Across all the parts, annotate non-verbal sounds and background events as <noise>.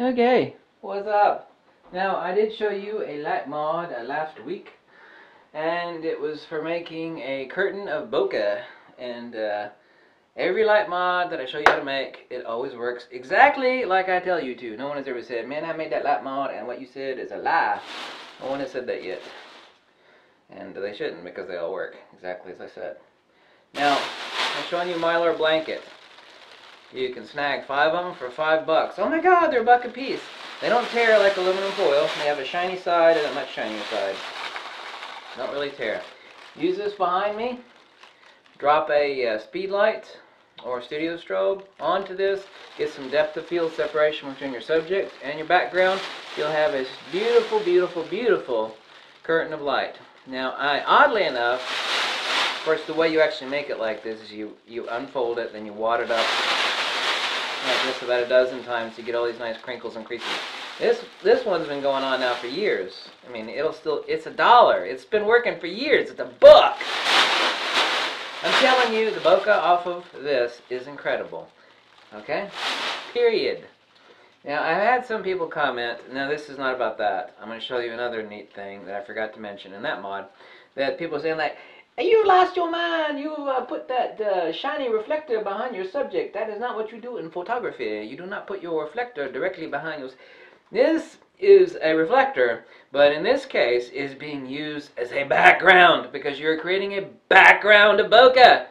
Okay, what's up? Now, I did show you a light mod last week, and it was for making a curtain of bokeh. And uh, every light mod that I show you how to make, it always works exactly like I tell you to. No one has ever said, man, I made that light mod, and what you said is a lie. No one has said that yet. And they shouldn't, because they all work exactly as I said. Now, I'm showing you Mylar blanket. You can snag five of them for five bucks. Oh my god, they're a buck a piece. They don't tear like aluminum foil. They have a shiny side and a much shinier side. Don't really tear. Use this behind me. Drop a uh, speed light or studio strobe onto this. Get some depth of field separation between your subject and your background. You'll have a beautiful, beautiful, beautiful curtain of light. Now, I, oddly enough, course, the way you actually make it like this is you, you unfold it, then you wad it up like this about a dozen times to get all these nice crinkles and creases. This this one's been going on now for years. I mean, it'll still it's a dollar. It's been working for years. It's a buck. I'm telling you, the bokeh off of this is incredible. Okay? Period. Now, I've had some people comment, now this is not about that. I'm going to show you another neat thing that I forgot to mention in that mod. That people saying like, you lost your mind. You uh, put that uh, shiny reflector behind your subject. That is not what you do in photography. You do not put your reflector directly behind your... This is a reflector, but in this case is being used as a background because you're creating a background of bokeh.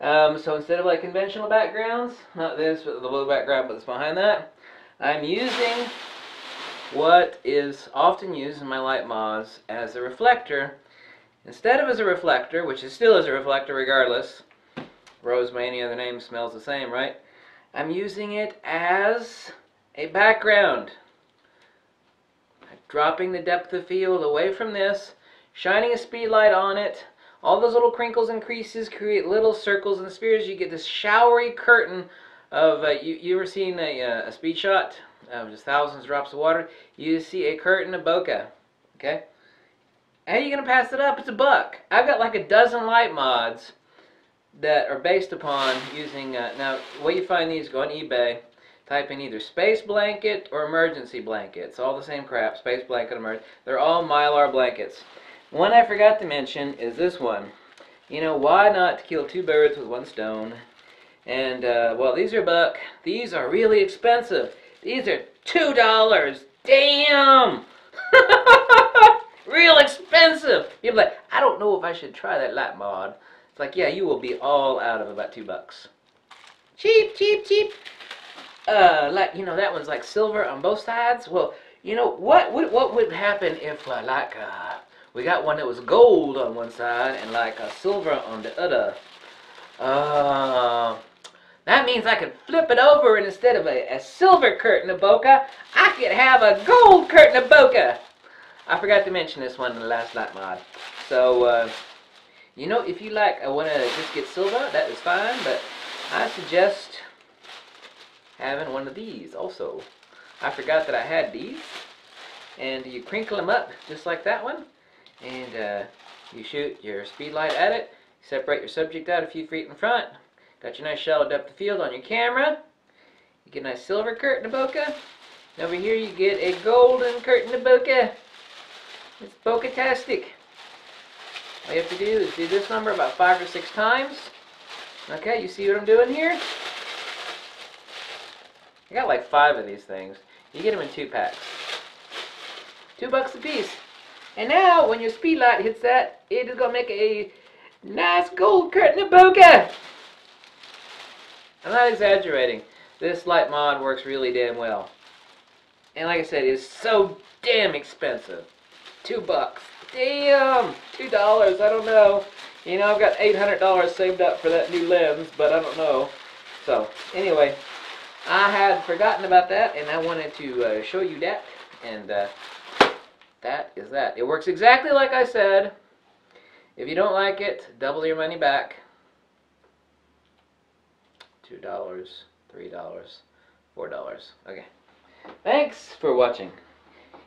Um, so instead of like conventional backgrounds, not this, but the blue background, but it's behind that, I'm using what is often used in my light mods as a reflector Instead of as a reflector, which is still as a reflector regardless, rose by any other name smells the same, right? I'm using it as a background. Dropping the depth of field away from this, shining a speed light on it, all those little crinkles and creases create little circles and spheres. You get this showery curtain of, uh, you, you ever seen a, uh, a speed shot of just thousands of drops of water? You see a curtain of bokeh, okay? How are you going to pass it up? It's a buck. I've got like a dozen light mods that are based upon using, uh, now, way you find these, go on eBay, type in either space blanket or emergency blanket. It's all the same crap, space blanket, emergency. They're all Mylar blankets. One I forgot to mention is this one. You know, why not kill two birds with one stone? And, uh, well, these are buck. These are really expensive. These are $2. Damn! <laughs> expensive. People like, I don't know if I should try that light mod. It's like, yeah, you will be all out of about two bucks. Cheap, cheap, cheap. Uh, like, you know, that one's like silver on both sides. Well, you know, what would, what would happen if, uh, like, uh, we got one that was gold on one side and like a silver on the other? Uh, that means I could flip it over and instead of a, a silver curtain of bokeh, I could have a gold curtain of bokeh. I forgot to mention this one in the last light mod. So, uh, you know, if you like, I want to just get silver, that is fine, but I suggest having one of these also. I forgot that I had these. And you crinkle them up just like that one. And uh, you shoot your speed light at it. Separate your subject out a few feet in front. Got your nice shallow depth of field on your camera. You get a nice silver curtain of bokeh. And over here you get a golden curtain of bokeh. It's Boketastic. All you have to do is do this number about five or six times. Okay, you see what I'm doing here? I got like five of these things. You get them in two packs. Two bucks a piece. And now, when your speed light hits that, it is going to make a nice gold curtain of bokeh. I'm not exaggerating. This light mod works really damn well. And like I said, it's so damn expensive. Two bucks. Damn! Two dollars, I don't know. You know, I've got $800 saved up for that new lens, but I don't know. So, anyway, I had forgotten about that, and I wanted to uh, show you that. And uh, that is that. It works exactly like I said. If you don't like it, double your money back. $2, $3, $4. Okay. Thanks for watching.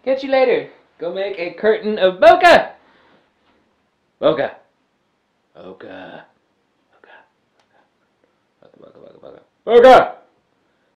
Catch you later. Go make a curtain of bokeh. Bokeh. Bokeh. Bokeh. Bokeh. Bokeh.